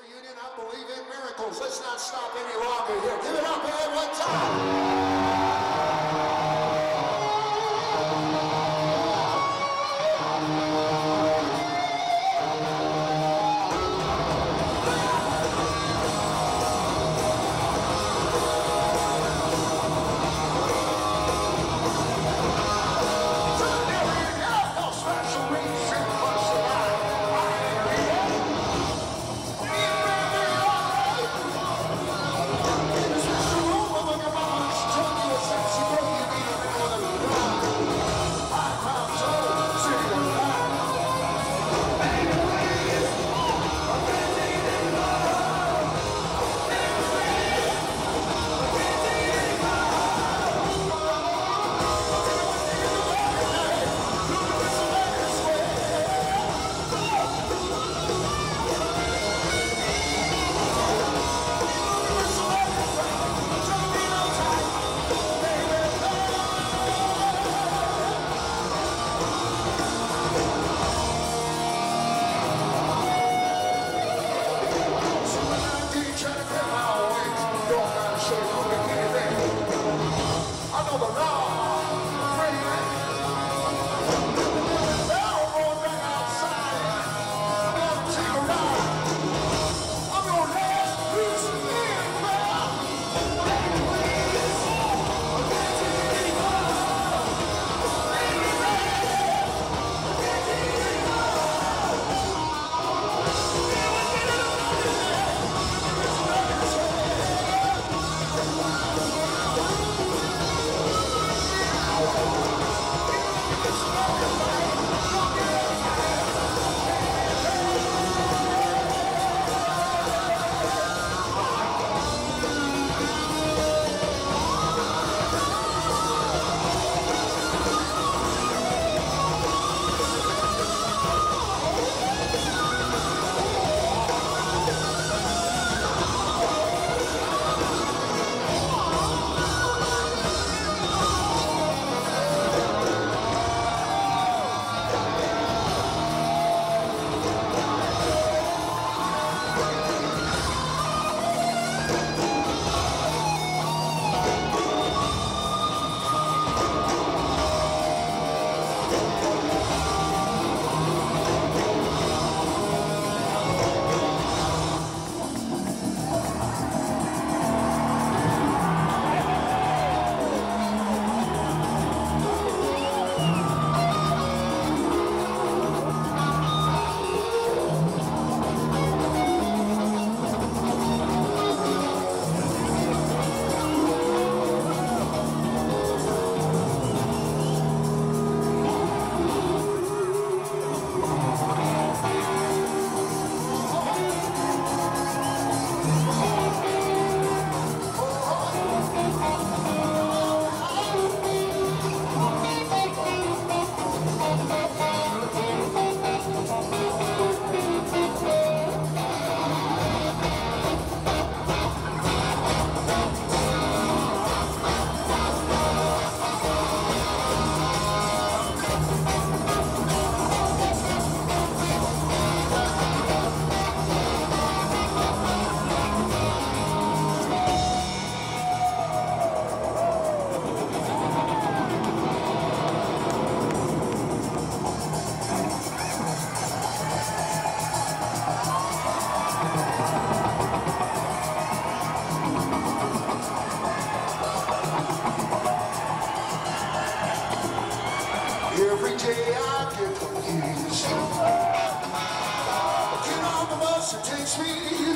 reunion. I believe in miracles. Let's not stop any longer here. Give it up all one time. Day I get confused. Get on the bus takes me